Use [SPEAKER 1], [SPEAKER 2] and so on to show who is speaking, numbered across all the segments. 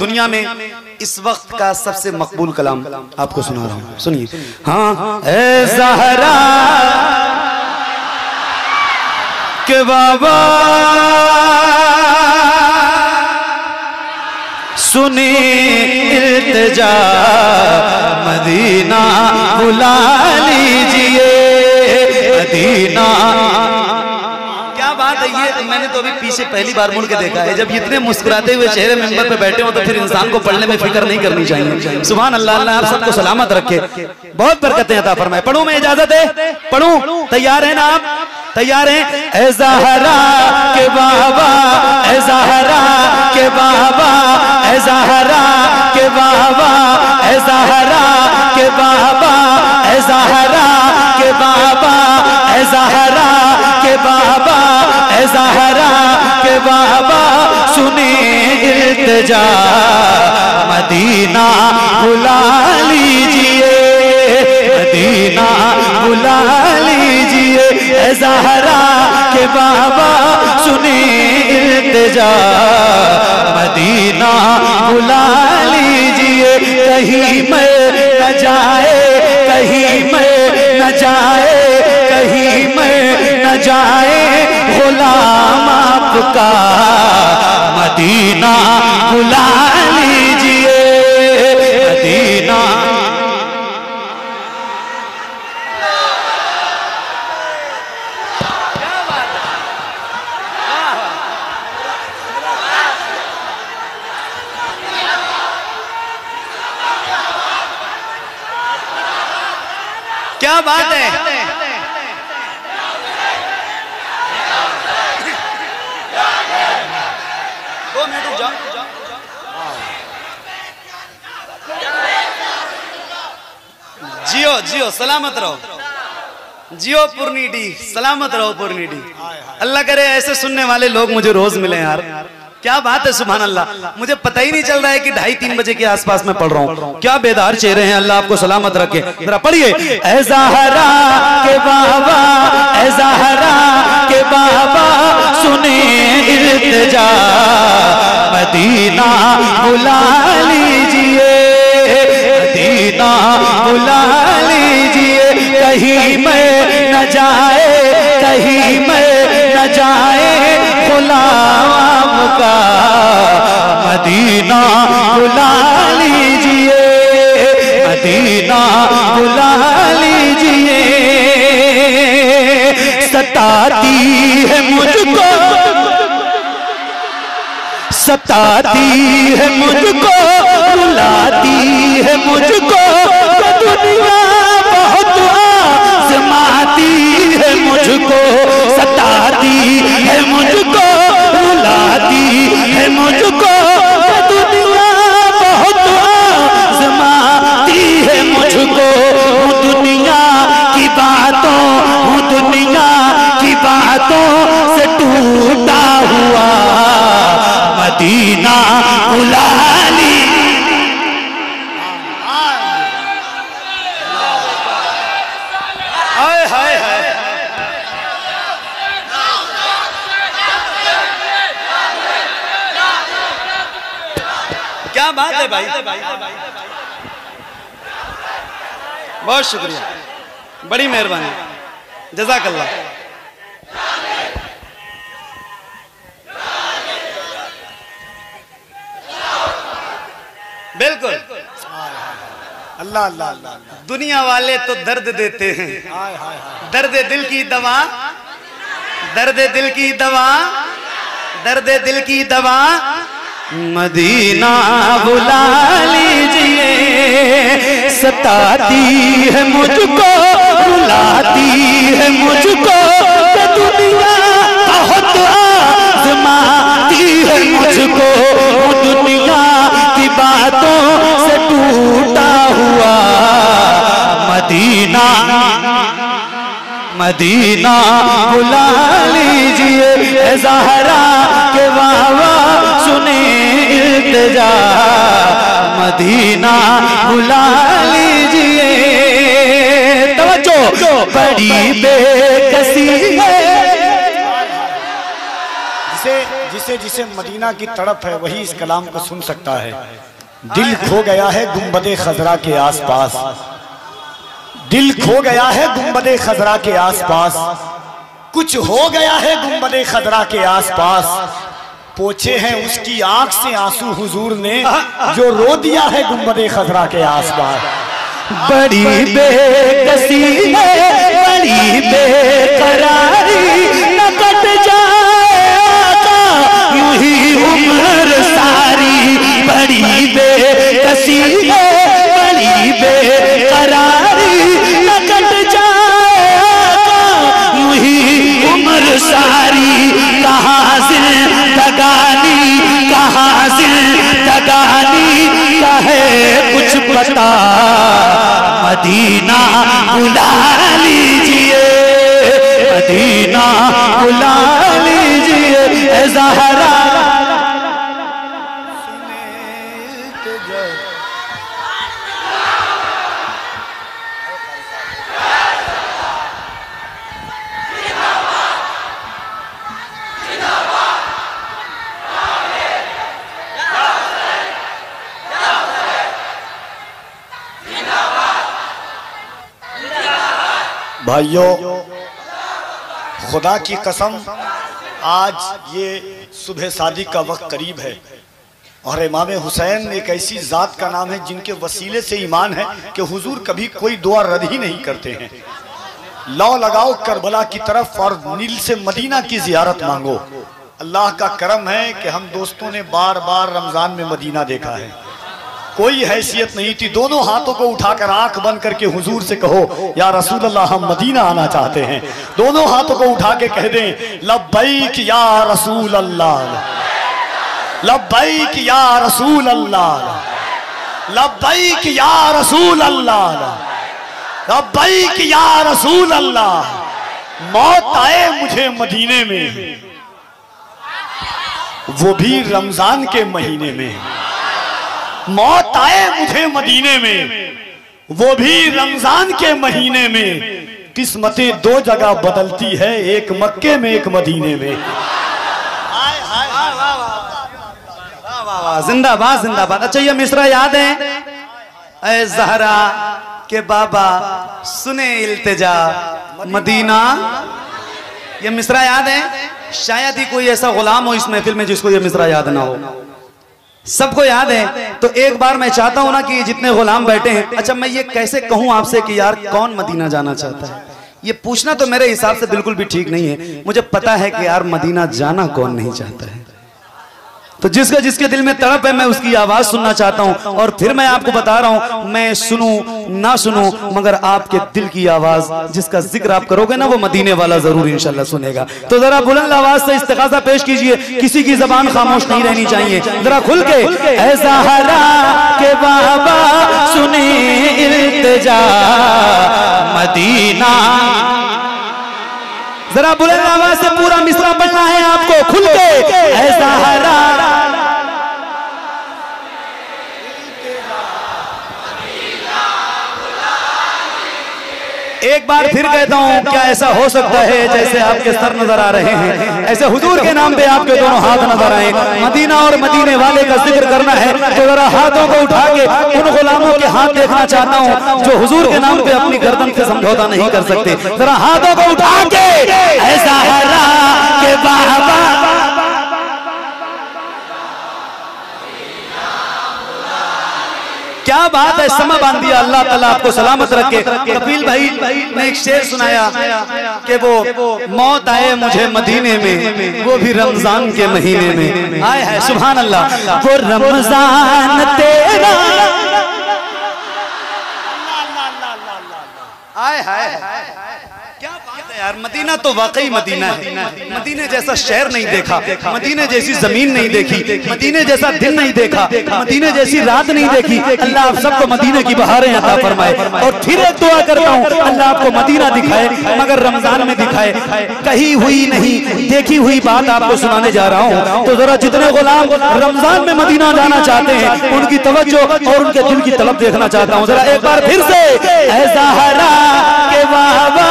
[SPEAKER 1] दुनिया में इस वक्त का सबसे मकबूल कलाम आपको सुना रहा हूँ। सुनिए। हाँ जहरा के बाबा, सुनी इल्तिजा मदीना, बुला लीजिए मदीना। ये मैंने तो अभी पीछे पहली बार मुड़ के देखा है। जब इतने मुस्कुराते हुए चेहरे मेंबर पे बैठे हो तो फिर इंसान को पढ़ने में फ़िक्र नहीं करनी चाहिए। सुबह अल्लाह अल्लाह आप सबको सलामत रखे। बहुत बरकतें अता फरमाए। पढ़ू मैं इजाज़त है? पढ़ू? तैयार है ना आप? तैयार हैं? ए जहरा के बाबा ए जहरा के बाबा ए जहरा के बाबा ए जहरा के बाबा ए जहरा के बाबा ए जहरा के बाबा। जहरा के बाबा सुने इल्तिजा मदीना बुला लीजिए, मदीना बुला लीजिए, जहरा के बाबा सुने इल्तिजा मदीना बुला लीजिए, कहीं मैं न जाए कहीं मैं न जाए कहीं मैं न जाए गुलाम आपका मदीना बुला लीजिए मदीना क्या बात है? जियो जियो, सलामत रहो। जियो पुरनी डी सलामत रहो पुरनी डी अल्लाह करे ऐसे सुनने वाले लोग मुझे रोज मिले यार। क्या बात है सुबह अल्लाह मुझे पता ही नहीं चल रहा है कि ढाई तीन बजे के आसपास मैं पढ़ रहा हूँ। क्या बेदार चेहरे हैं, अल्लाह आपको सलामत रखे। जरा पढ़िए। ऐसा के बाबा ऐसा के बाबा, सुने इल्तिजा। मदीना बुला लीजिए, मदीना बुला लीजिए। कहीं मैं न जाए, कहीं मैं न जाए गुलाम का मदीना बुला लीजिए, मदीना बुला लीजिए। सताती है मुझको, सताती है मुझको रुलाती है मुझको। दुनिया बहुत आजमाती है मुझको, सताती है मुझको। रुलाती है मुझको दुनिया, बहुत आजमाती है मुझको। दुनिया की बातों दुनिया की बातों से टूटा हुआ भाई। बहुत शुक्रिया। बड़ी मेहरबानी। जजाकल्ला बिल्कुल।
[SPEAKER 2] अल्लाह अल्लाह अल्लाह।
[SPEAKER 1] दुनिया वाले तो दर्द देते हैं। दर्द दिल की दवा। दर्द दिल की दवा। दर्द दिल की दवा। मदीना बुला लीजिए, सताती है मुझको, रुलाती है मुझको दुनिया बहुत आजमाती है मुझको दुनिया की बातों से टूटा हुआ मदीना। मदीना बुला लीजिए जहरा के बाबा सुने इल्तिजा, मदीना बुला लीजिए तवज्जो, बड़ी बेकसी है।
[SPEAKER 2] जिसे जिसे जिसे मदीना की तड़प है, वही इस कलाम को सुन सकता है। दिल खो गया है गुंबद खजरा के आसपास। दिल खो गया है गुंबद खजरा के आसपास। कुछ हो गया है गुंबद खजरा के आसपास। पोछे हैं उसकी आँख से आँसू हुजूर ने जो रो दिया है गुंबद खजरा के आसपास।
[SPEAKER 1] बड़ी बेकसी है बड़ी बेकरारी न कट जाएगा यूँ ही उम्र सारी बड़ी बेकसी है पता मदीना बुला लीजिए मदीना बुला लीजिए ज़हरा
[SPEAKER 2] भाइयों, खुदा की कसम, आज ये सुबह शादी का वक्त करीब है। और इमाम हुसैन एक ऐसी जात का नाम है जिनके वसीले से ईमान है कि हुजूर कभी कोई दुआ रद्द ही नहीं करते हैं। लौ लगाओ करबला की तरफ़ और नील से मदीना की जियारत मांगो। अल्लाह का करम है कि हम दोस्तों ने बार बार रमज़ान में मदीना देखा है। कोई हैसियत नहीं थी। दोनों हाथों को उठाकर आँख बंद करके हुजूर से कहो, या रसूल अल्लाह हम मदीना आना चाहते हैं। दोनों हाथों को उठा के कह दें, लब्बैक या रसूल अल्लाह लब्बैक या रसूल अल्लाह लब्बैक या रसूल अल्लाह लब्बैक या रसूल अल्लाह मौत आए मुझे मदीने में। वो भी रमज़ान के महीने में। मौत आए मुझे मदीने में। वो भी रमज़ान के महीने में। किस्मतें दो जगह बदलती है, एक मक्के में, एक मदीने में।
[SPEAKER 1] जिंदाबाद जिंदाबाद। अच्छा ये मिसरा याद है? ए जहरा के बाबा, सुने इल्तिजा। मदीना? ये मिसरा याद है? शायद ही कोई ऐसा गुलाम हो इस महफिल में जिसको ये मिसरा याद ना हो। सबको याद है? तो एक बार मैं चाहता हूँ ना कि जितने गुलाम बैठे हैं अच्छा मैं ये कैसे कहूँ आपसे कि यार कौन मदीना जाना चाहता है? ये पूछना तो मेरे हिसाब से बिल्कुल भी ठीक नहीं है। मुझे पता है कि यार मदीना जाना कौन नहीं चाहता है। तो जिसका जिसके दिल में तड़प है, मैं उसकी आवाज़ सुनना चाहता हूँ। और फिर मैं आपको बता रहा हूँ, मैं सुनू, ना सुनू, मगर आपके दिल की आवाज़, जिसका ज़िक्र आप करोगे ना, वो मदीने वाला ज़रूर इंशाल्लाह सुनेगा। तो जरा बुलंद आवाज़ से इस्तेगाजा पेश कीजिए, किसी की जबान खामोश नहीं रहनी चाहिए। जरा खुल के ऐसा हरा के बाबा, सुने मदीना। जरा बुलंद आवाज़ से पूरा मिसरा पढ़ना है आपको, खुल के ऐसा हरा एक बार फिर कहता हूँ क्या ऐसा हो सकता है जैसे आपके सर नज़र आ रहे हैं? ऐसे हुजूर के नाम पे आपके दोनों हाथ नज़र आए। मदीना और मदीने वाले का ज़िक्र करना है तो जरा हाथों को उठा के उन गुलामों के हाथ देखना चाहता हूँ जो हुजूर के नाम पे अपनी गर्दन से समझौता नहीं कर सकते। जरा हाथों को उठा के ऐसा हरा के बाबा क्या बात है? समा बाँध दिया अल्लाह ताला आपको सलामत रखे। कपिल भाई ने एक शेर सुनाया कि वो मौत आए मुझे मदीने में वो भी रमज़ान के महीने में। आए है सुबह अल्लाह वो रमज़ान तेरा। आए हाय है। यार, मदीना तो वाकई मदीना है। मदीने जैसा शहर नहीं देखा, मदीने जैसी ज़मीन नहीं देखी, मदीने जैसा दिन नहीं देखा, मदीने जैसी रात नहीं देखी। अल्लाह आप सबको मदीने की बहारें अता फरमाए। और फिर एक दुआ करता हूँ, अल्लाह आपको मदीना दिखाए, मगर रमज़ान में दिखाए। कही हुई नहीं, देखी हुई बात आपको सुनाने जा रहा हूँ। तो जरा जितने गुलाम रमज़ान में मदीना जाना चाहते हैं, उनकी तवज्जो और उनके दिल की तलब देखना चाहता हूँ। जरा एक बार फिर से, ऐसा हरा के बाबा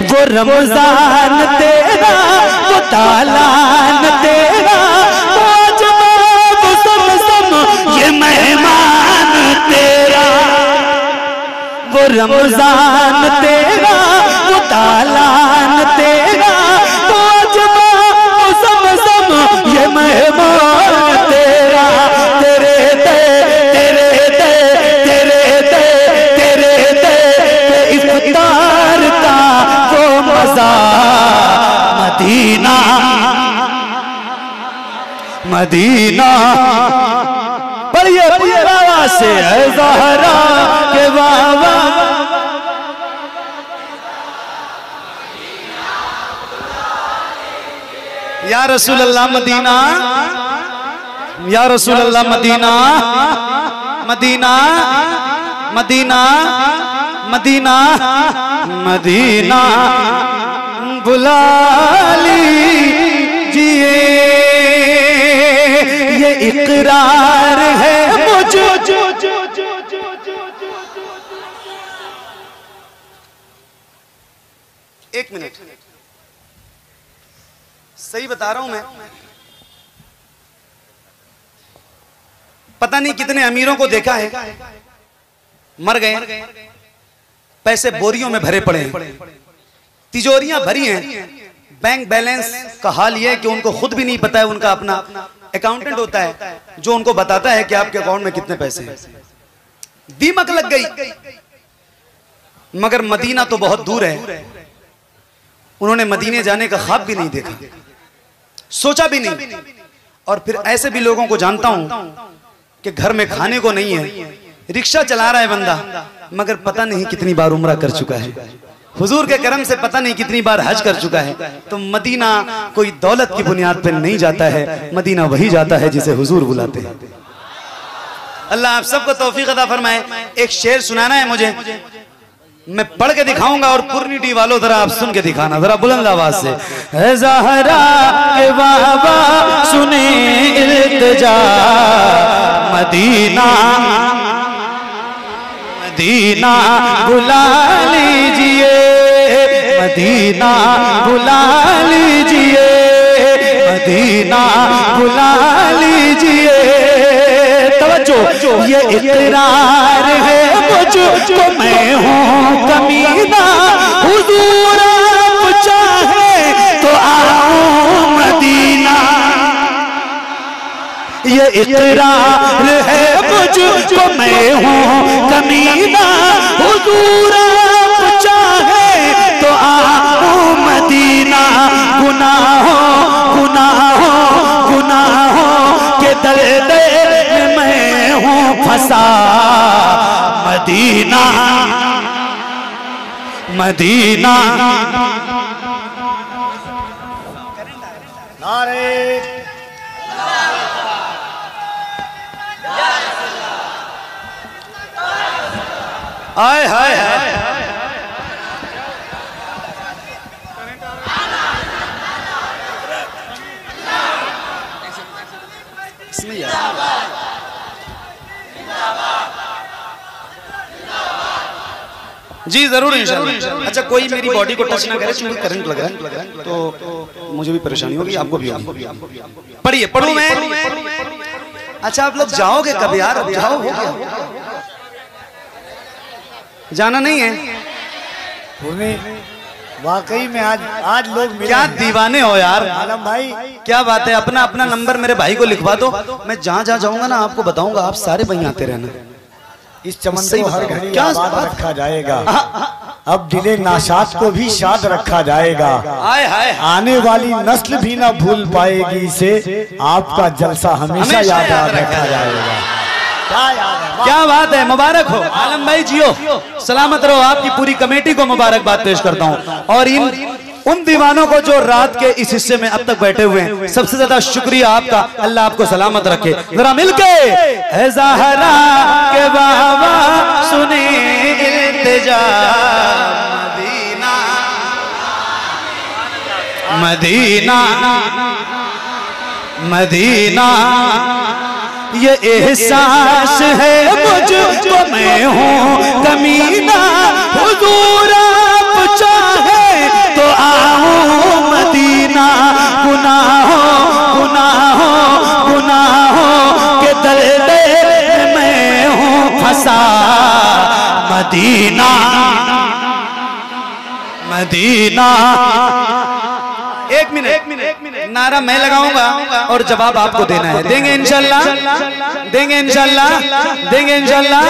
[SPEAKER 1] वो रमज़ान तेरा, वो तालान तेरा वो सम सम ये मेहमान तेरा। वो रमज़ान तेरा। मदीना। पढ़िए बाबा से है जहरा के बाबा। या रसूल अल्लाह मदीना। या रसूल Allah Medina. Medina. Medina. Medina. Medina. बुला लीजिए इकरार है। मुझ एक मिनट। सही बता रहा हूँ मैं। पता नहीं कितने अमीरों को देखा है। मर गए। पैसे बोरियों में भरे पड़े हैं। तिजोरियाँ भरी हैं। बैंक बैलेंस का हाल यह है कि उनको खुद भी नहीं पता है उनका अपना अकाउंटेंट होता है, जो उनको बताता है कि आपके अकाउंट में कितने पैसे हैं। दीमक लग गई। मगर मदीना तो बहुत दूर है। उन्होंने मदीने जाने का ख्वाब भी नहीं देखा। सोचा भी नहीं। और फिर ऐसे भी लोगों को जानता हूँ कि घर में खाने को नहीं है, रिक्शा चला रहा है बंदा, मगर पता नहीं कितनी बार उम्र कर चुका है। हुजूर के करम से पता नहीं कितनी बार हज कर चुका है। तो मदीना कोई दौलत की बुनियाद पर नहीं जाता है। मदीना वही जाता है जिसे हुजूर बुलाते हैं। अल्लाह आप सबको तौफीक अदा फरमाए। एक शेर सुनाना है मुझे। मैं पढ़ के दिखाऊँगा और पुरनीटी वालों जरा आप सुन के दिखाना। जरा बुलंद आवाज़ से। ज़हरा बाबा सुने इल्तिजा। मदीना मदीना, बुला लीजिए। मदीना बुला लीजिए, मदीना बुला लीजिए। तवज्जो, ये इकरार है मुझको, मैं हूँ कमीना। हुजूर, आप चाहे तो आओ मदीना। ये इकरार है मुझको, मैं हूँ कमीना। हुजूर मदीना, गुनाहों गुनाहों गुनाहों के दलदल में मैं हूँ फंसा। Medina Medina.
[SPEAKER 2] नारे।
[SPEAKER 1] आय हाय हाय जी ज़रूर इंशाल्लाह। अच्छा कोई मेरी बॉडी को टच ना करे क्योंकि करंट लग रहा है। तो मुझे भी परेशानी होगी आपको भी होगी पढ़िए पढ़ू मैं अच्छा आप लोग जाओगे कब यार? अब जाओ हो गया। जाना नहीं है।
[SPEAKER 2] वाकई में आज आज लोग
[SPEAKER 1] क्या दीवाने हो यार।
[SPEAKER 2] आलम भाई
[SPEAKER 1] क्या बात है? अपना अपना नंबर मेरे भाई को लिखवा दो। मैं जहाँ जहाँ जाऊँगा ना आपको बताऊँगा। आप सारे वहीं आते रहना।
[SPEAKER 2] इस चमन को हर घड़ी
[SPEAKER 1] क्या
[SPEAKER 2] आबाद रखा जाएगा। अब दिले नाशाद को भी शाद रखा जाएगा। आने वाली नस्ल भी ना भूल पाएगी इसे। आपका जलसा हमेशा याद रखा जाएगा। क्या
[SPEAKER 1] बात है? मुबारक हो। आलम भाई जियो सलामत रहो। आपकी पूरी कमेटी को मुबारकबाद पेश करता हूँ। और इन उन दीवानों को जो रात के इस हिस्से में अब तक बैठे हुए हैं, सबसे ज़्यादा शुक्रिया आपका। अल्लाह आपको सलामत रखे। जरा ज़हरा के बाबा मदीना मदीना मदीना। ये एहसास है, मुझको मैं हूँ कमीना मदीना एक मिनट एक मिनट। एक मिनट नारा मैं लगाऊँगा और जवाब आपको देना है। देंगे इंशाल्लाह देंगे इंशाल्लाह देंगे इंशाल्लाह।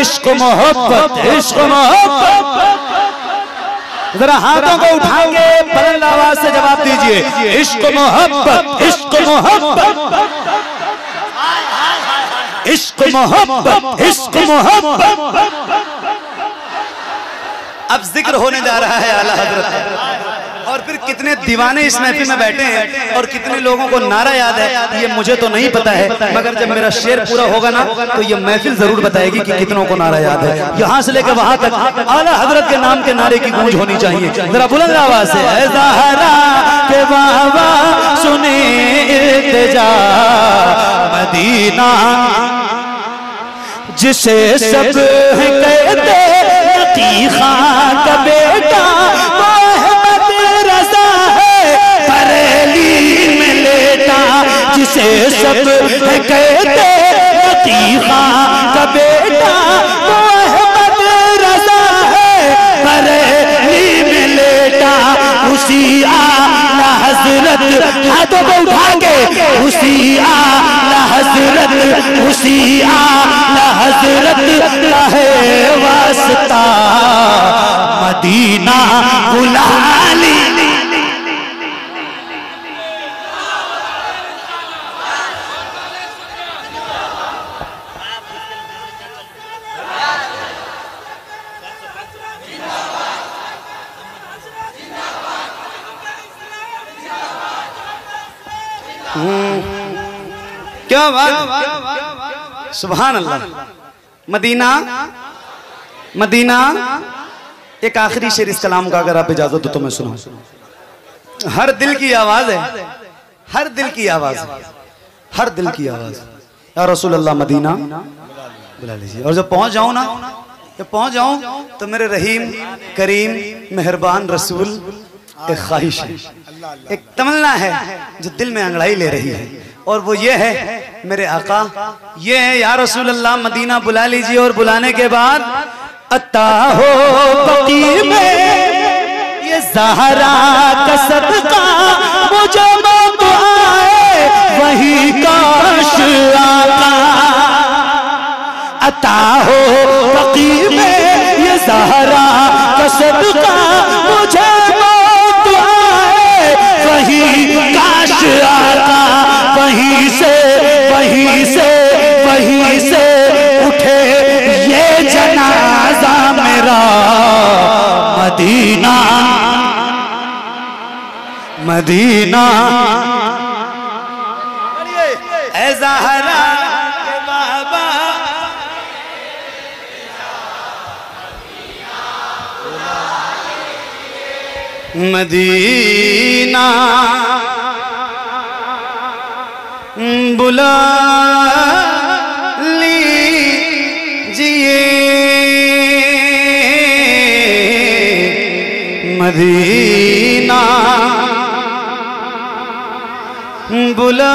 [SPEAKER 1] इश्क मोहब्बत इश्क मोहब्बत। जरा हाथों को उठा के बुलंद आवाज़ से जवाब दीजिए। इश्क मोहब्बत इश्क मोहब्बत। इश्क मोहब्बत इश्क मोहब्बत। अब ज़िक्र होने जा रहा है आला हज़रत। और फिर कितने दीवाने इस महफिल में बैठे हैं और कितने लोगों को नारा याद है, ये मुझे तो नहीं पता है। मगर जब मेरा शेर पूरा होगा ना तो ये महफिल ज़रूर बताएगी कि कितनों को नारा याद है। यहाँ से लेकर वहाँ तक आला हज़रत के नाम के नारे की गूंज होनी चाहिए। जरा बुलंद आवाज़ से के सुने मदीना, जिसे सब कहते तीखा का बेटा अहमद रजा है बरेली में लेटा, जिसे सब कहते तीखा का बेटा अहमद रजा है बरेली में लेटा, उसी आला हज़रत हाथों को उठा के उसी आला हज़रत खुशी आला हज़रत है वास्ता। मदीना बुला ली क्या बात? सुभान अल्लाह मदीना? मदीना? एक आखिरी शेर इस कलाम का अगर आप इजाज़त हो तो मैं सुनाऊं। हर दिल की आवाज़ है। हर दिल की आवाज़ है। हर दिल की आवाज़ या रसूल अल्लाह मदीना? बुला लीजिए। और जब पहुँच जाऊँ ना जब पहुँच जाऊँ तो मेरे रहीम करीम मेहरबान रसूल एक ख्वाहिश है। एक तमन्ना है जो दिल में अंगड़ाई ले रही है। और वो ये है मेरे आका, ये है या रसूल अल्लाह मदीना बुला लीजिए और बुलाने के बाद, अता हो बकी में, ये जहरा का मुझे वही काश आका। अता हो में, ये जहरा मदीना। बाबा। मदीना। बुला लीजिए। मदीना। बुला